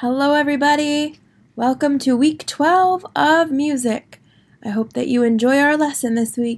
Hello, everybody. Welcome to week 12 of music. I hope that you enjoy our lesson this week.